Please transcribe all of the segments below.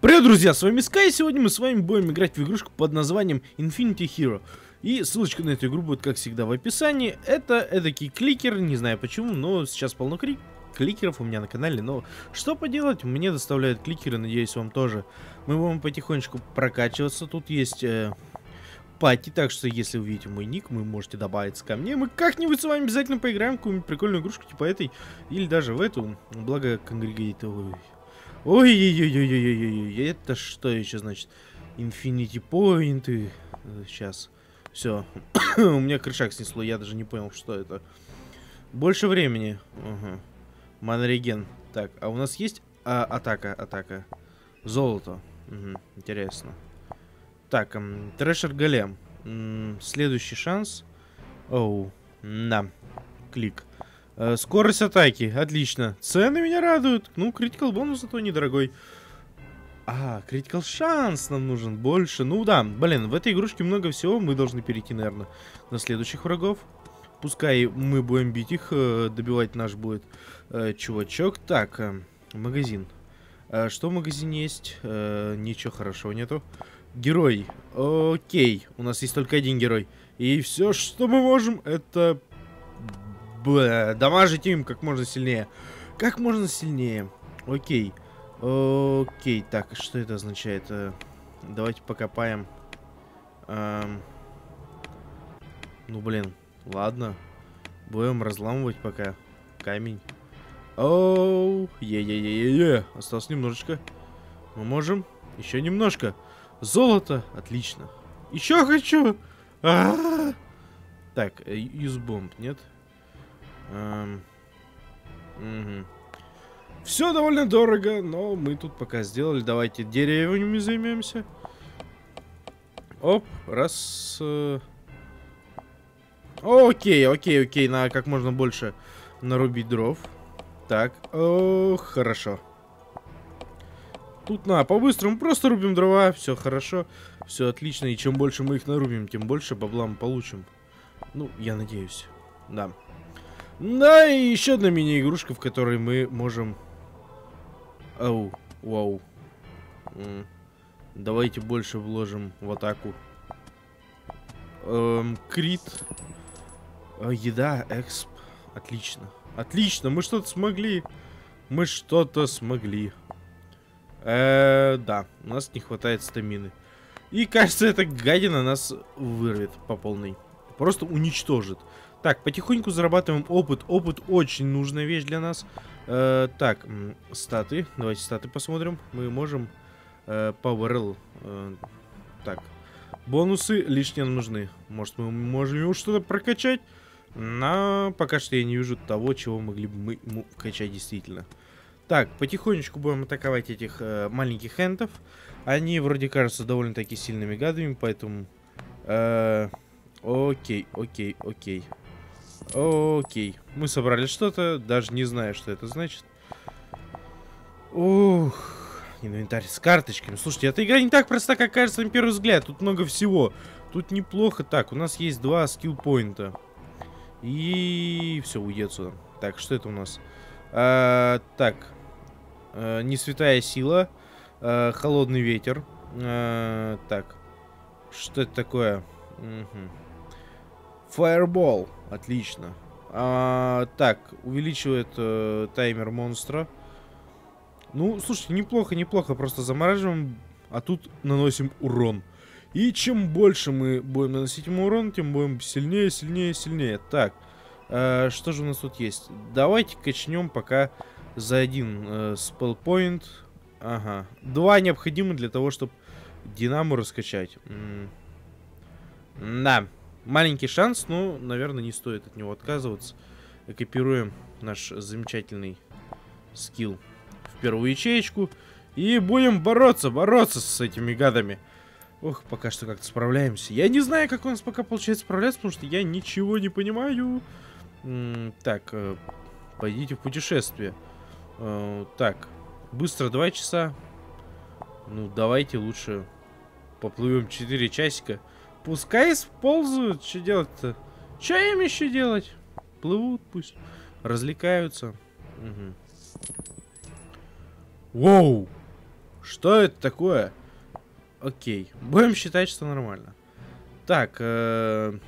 Привет, друзья, с вами Sky, и сегодня мы с вами будем играть в игрушку под названием Infinity Hero. И ссылочка на эту игру будет, как всегда, в описании. Это эдакий кликер, не знаю почему, но сейчас полно крик кликеров у меня на канале, но что поделать, мне доставляют кликеры, надеюсь, вам тоже. Мы будем потихонечку прокачиваться, тут есть э, пати, так что если увидите мой ник, вы можете добавиться ко мне. Мы как-нибудь с вами обязательно поиграем в какую-нибудь прикольную игрушку, типа этой, или даже в эту, благо конгрегейт... Ой-ой-ой-ой-ой-ой-ой, это что еще значит? Infinity Point. Сейчас. Все. У меня крышак снесло, я даже не понял, что это. Больше времени. Ага. Манреген. Так, а у нас есть а, атака, атака. Золото. Угу, интересно. Так, эм, Трэшер Голем. М -м, следующий шанс. Оу, да. Клик. Э, скорость атаки, отлично. Цены меня радуют. Ну, критикал бонус зато недорогой. А, критикал шанс нам нужен больше. Ну да, блин, в этой игрушке много всего. Мы должны перейти, наверное, на следующих врагов. Пускай мы будем бить их, э, добивать наш будет э, чувачок. Так, э, магазин. Э, что в магазине есть? Э, ничего хорошего нету. Герой. Окей, у нас есть только один герой. И все, что мы можем, это Б, дамажить им как можно сильнее. Как можно сильнее. Окей. Окей, так, что это означает? Э, давайте покопаем. Эм... Ну, блин, ладно. Будем разламывать пока. Камень. Оу, е-е-е-е-е. Осталось немножечко. Мы можем. Еще немножко. Золото. Отлично. Еще хочу. А -а -а. Так, юзбомб, нет? Эм... Угу. Все довольно дорого, но мы тут пока сделали. Давайте деревьями займемся. Оп, раз... Э... Окей, окей, окей, надо как можно больше нарубить дров. Так, о, хорошо. Тут на, по-быстрому просто рубим дрова, все хорошо, все отлично. И чем больше мы их нарубим, тем больше бабла мы получим. Ну, я надеюсь, да. Да, и еще одна мини-игрушка, в которой мы можем... Ау, вау. Давайте больше вложим в атаку. Эм, крит. Э, еда, эксп. Отлично. Отлично, мы что-то смогли. Мы что-то смогли. Э, да, у нас не хватает стамины. И кажется, эта гадина нас вырвет по полной. Просто уничтожит. Так, потихоньку зарабатываем опыт. Опыт очень нужная вещь для нас. Э, так, статы. Давайте статы посмотрим. Мы можем... Э, Power э, Так. Бонусы лишние нужны. Может, мы можем ему что-то прокачать? Но пока что я не вижу того, чего могли бы мы ему качать действительно. Так, потихонечку будем атаковать этих э, маленьких энтов. Они вроде кажутся довольно-таки сильными гадами, поэтому... Э, окей, окей, окей. Окей. Мы собрали что-то, даже не знаю, что это значит. Ух. Инвентарь с карточками. Слушайте, эта игра не так проста, как кажется на первый взгляд. Тут много всего. Тут неплохо. Так, у нас есть два скилл-поинта. И все, уйдет сюда. Так, что это у нас? А, так. А, не святая сила. А, холодный ветер. А, так. Что это такое? Угу. Fireball. Отлично. А, так, увеличивает э, таймер монстра. Ну, слушайте, неплохо, неплохо. Просто замораживаем, а тут наносим урон. И чем больше мы будем наносить ему урон, тем будем сильнее, сильнее, сильнее. Так, э, что же у нас тут есть? Давайте качнем пока за один э, спеллпоинт. Ага. Два необходимы для того, чтобы Динаму раскачать. М -м да. Маленький шанс, но, наверное, не стоит от него отказываться. Копируем наш замечательный скилл в первую ячеечку. И будем бороться, бороться с этими гадами. Ох, пока что как-то справляемся. Я не знаю, как у нас пока получается справляться, потому что я ничего не понимаю. Так, э, пойдите в путешествие. Э, так, быстро 2 часа. Ну, давайте лучше поплывем 4 часика. Пускай сползают. Что делать-то? Что им еще делать? Плывут пусть. Развлекаются. Угу. Воу! Что это такое? Окей. Будем считать, что нормально. Так, э -э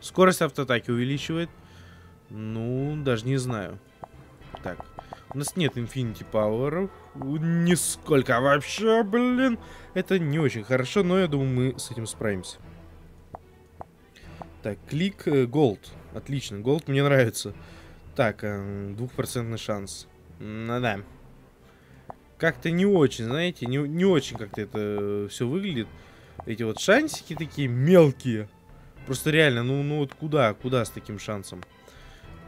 скорость автоатаки увеличивает. Ну, даже не знаю. Так. У нас нет Infinity Power. Нисколько вообще, блин. Это не очень хорошо, но я думаю, мы с этим справимся. Так, клик э, Gold. Отлично, Gold мне нравится. Так, э, двухпроцентный шанс. Ну-да. Как-то не очень, знаете, не, не очень как-то это все выглядит. Эти вот шансики такие мелкие. Просто реально, ну, ну вот куда, куда с таким шансом?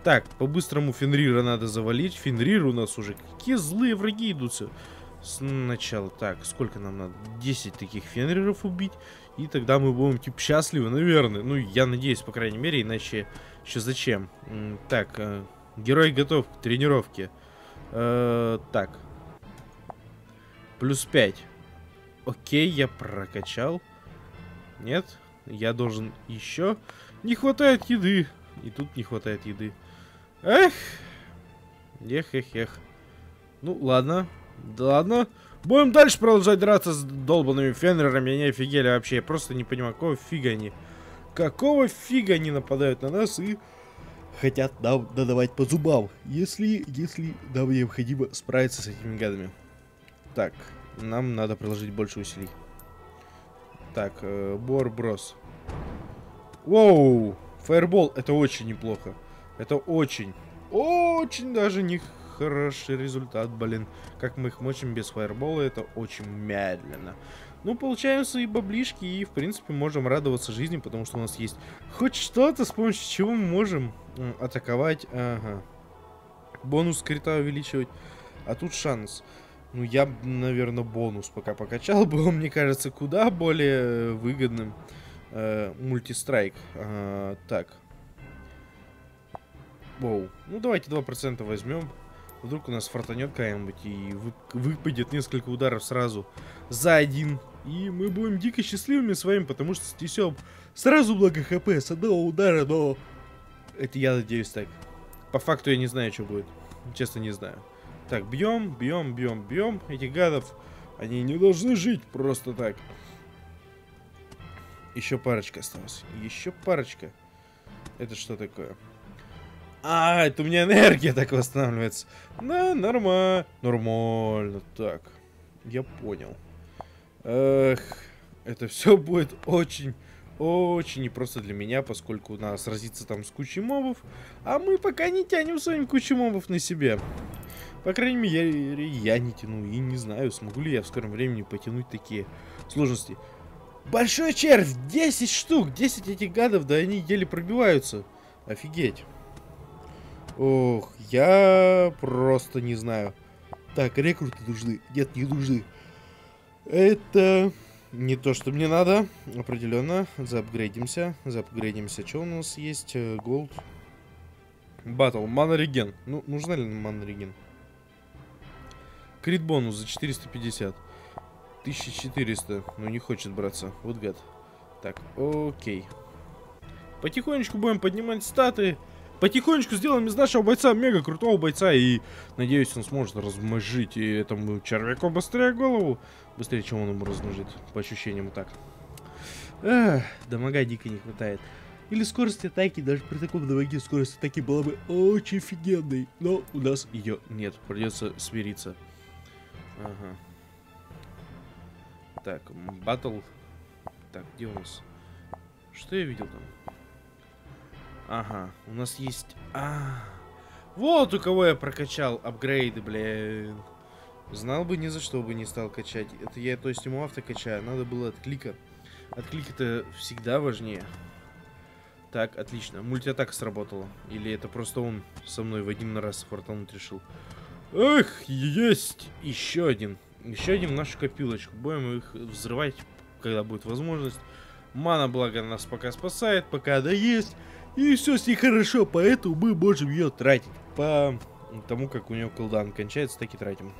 Так, по-быстрому Фенрира надо завалить. Фенрир у нас уже. Какие злые враги идутся. Сначала. Так, сколько нам надо? 10 таких Фенриров убить. И тогда мы будем, типа, счастливы, наверное. Ну, я надеюсь, по крайней мере, иначе еще зачем? Так, э, герой готов к тренировке. Э, так. Плюс 5. Окей, я прокачал. Нет, я должен еще. Не хватает еды. И тут не хватает еды. Эх. Эх, эх, эх. Ну, ладно. Да ладно. Будем дальше продолжать драться с долбанными фенрерами. Они офигели вообще. Я просто не понимаю, какого фига они... Какого фига они нападают на нас и хотят нам надавать по зубам, если, если нам необходимо справиться с этими гадами. Так, нам надо приложить больше усилий. Так, э, Борброс. Воу! Фаербол, это очень неплохо. Это очень, очень даже не хороший результат, блин. Как мы их мочим без фаербола, это очень медленно. Ну, получаем свои баблишки и, в принципе, можем радоваться жизни, потому что у нас есть хоть что-то, с помощью чего мы можем атаковать. Ага. Бонус крита увеличивать. А тут шанс. Ну, я, наверное, бонус пока покачал бы. Он, мне кажется, куда более выгодным. Э, мультистрайк. Э, так. Воу. Ну, давайте 2% возьмем. Вдруг у нас фартанет какая-нибудь и выпадет несколько ударов сразу за один. И мы будем дико счастливыми с вами, потому что снесем сразу много хп с одного удара, но... Это я надеюсь так. По факту я не знаю, что будет. Честно, не знаю. Так, бьем, бьем, бьем, бьем. Этих гадов, они не должны жить просто так. Еще парочка осталась. Еще парочка. Это что такое? А, это у меня энергия так восстанавливается. Да, нормально. Нормально. Так. Я понял. Эх, это все будет очень, очень непросто для меня, поскольку нас сразиться там с кучей мобов, а мы пока не тянем своим кучу мобов на себе. По крайней мере, я не тяну и не знаю, смогу ли я в скором времени потянуть такие сложности. Большой червь! 10 штук! 10 этих гадов, да они еле пробиваются. Офигеть. Ох, я просто не знаю. Так, рекруты нужны. Нет, не нужны. Это не то, что мне надо. Определенно. Заапгрейдимся. Заапгрейдимся. Что у нас есть? Голд. Батл. Манореген. Ну, нужна ли нам манореген? Крит бонус за 450. 1400. Ну, не хочет браться. Вот гад. Так, окей. Потихонечку будем поднимать статы. Потихонечку сделаем из нашего бойца мега крутого бойца. И надеюсь, он сможет размножить и этому червяку быстрее голову. Быстрее, чем он ему размножит. По ощущениям так. Эх, дамага дико не хватает. Или скорость атаки, даже при таком дамаге скорость атаки была бы очень офигенной. Но у нас ее нет. Придется смириться. Ага. Так, батл. Так, где у нас? Что я видел там? Ага, у нас есть... А, вот у кого я прокачал апгрейды, блин. Знал бы, ни за что бы не стал качать. Это я, то есть, ему авто качаю. Надо было от клика. От клика-то всегда важнее. Так, отлично. Мультиатака сработала. Или это просто он со мной в один раз фортануть решил. Эх, есть! Еще один. Еще один в нашу копилочку. Будем их взрывать, когда будет возможность. Мана, благо, нас пока спасает, пока она есть. И все с ней хорошо, поэтому мы можем ее тратить. По тому, как у нее колдан кончается, так и тратим.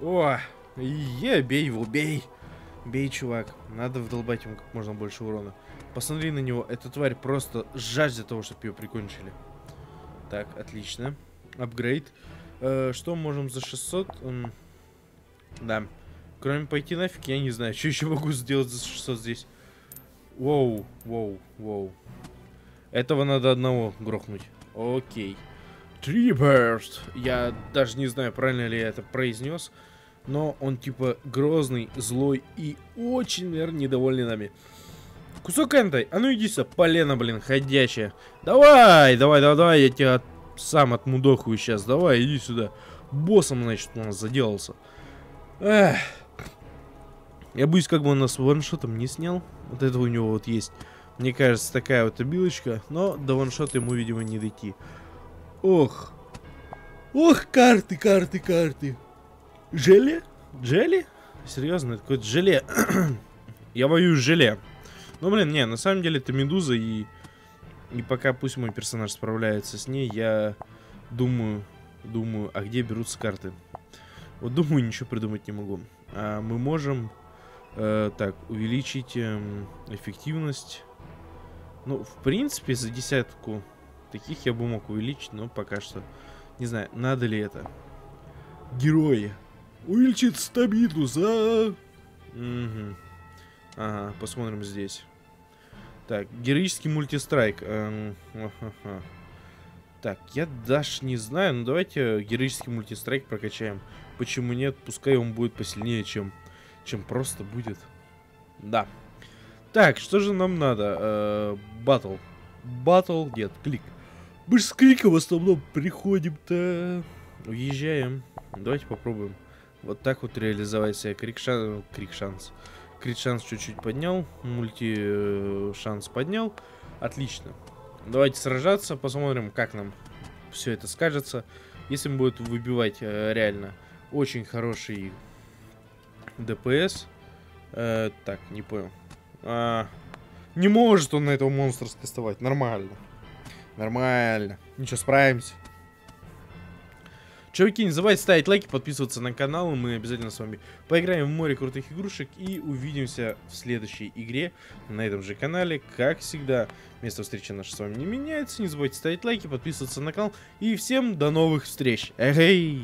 О, е, бей его, бей. Бей, чувак. Надо вдолбать ему как можно больше урона. Посмотри на него. Эта тварь просто жаждет того, чтобы ее прикончили. Так, отлично. Апгрейд. Э, что можем за 600? М да. Кроме пойти нафиг, я не знаю, что еще могу сделать за 600 здесь. Воу, воу, воу. Этого надо одного грохнуть. Окей. Burst. Я даже не знаю, правильно ли я это произнес. Но он типа грозный, злой и очень, наверное, недовольный нами. Кусок энтой. А ну иди сюда, полено, блин, ходячая. Давай, давай, давай, давай, я тебя сам отмудохаю сейчас. Давай, иди сюда. Боссом, значит, у нас заделался. Эх. Я боюсь, как бы он нас ваншотом не снял. Вот это у него вот есть. Мне кажется, такая вот обилочка. Но до ваншота ему, видимо, не дойти. Ох. Ох, карты, карты, карты. Желе? Джели? Серьезно, это какое-то желе. Я воюю с желе. Ну, блин, не, на самом деле это медуза, и... И пока пусть мой персонаж справляется с ней, я думаю, думаю, а где берутся карты? Вот думаю, ничего придумать не могу. А мы можем, э, так, увеличить э, эффективность. Ну, в принципе, за десятку таких я бы мог увеличить, но пока что не знаю, надо ли это. Герои. Увеличить стабильность, а? Угу. Ага, посмотрим здесь. Так, героический мультистрайк. Эм. Так, я даже не знаю, но давайте героический мультистрайк прокачаем. Почему нет? Пускай он будет посильнее, чем, чем просто будет. Да. Так, что же нам надо? Э, батл. Батл, нет, клик. Мы же с криком в основном приходим-то. Уезжаем. Давайте попробуем. Вот так вот реализовать себе крик, шан... крик шанс. Крит шанс чуть-чуть поднял. Мульти э, поднял. Отлично. Давайте сражаться. Посмотрим, как нам все это скажется. Если мы будем выбивать э, реально очень хороший ДПС. Э, так, не понял. А, не может он на этого монстра скастовать. Нормально. Нормально. Ничего, справимся. Чуваки, не забывайте ставить лайки, подписываться на канал. Мы обязательно с вами поиграем в море крутых игрушек и увидимся в следующей игре на этом же канале. Как всегда, место встречи наше с вами не меняется. Не забывайте ставить лайки, подписываться на канал. И всем до новых встреч. Эй!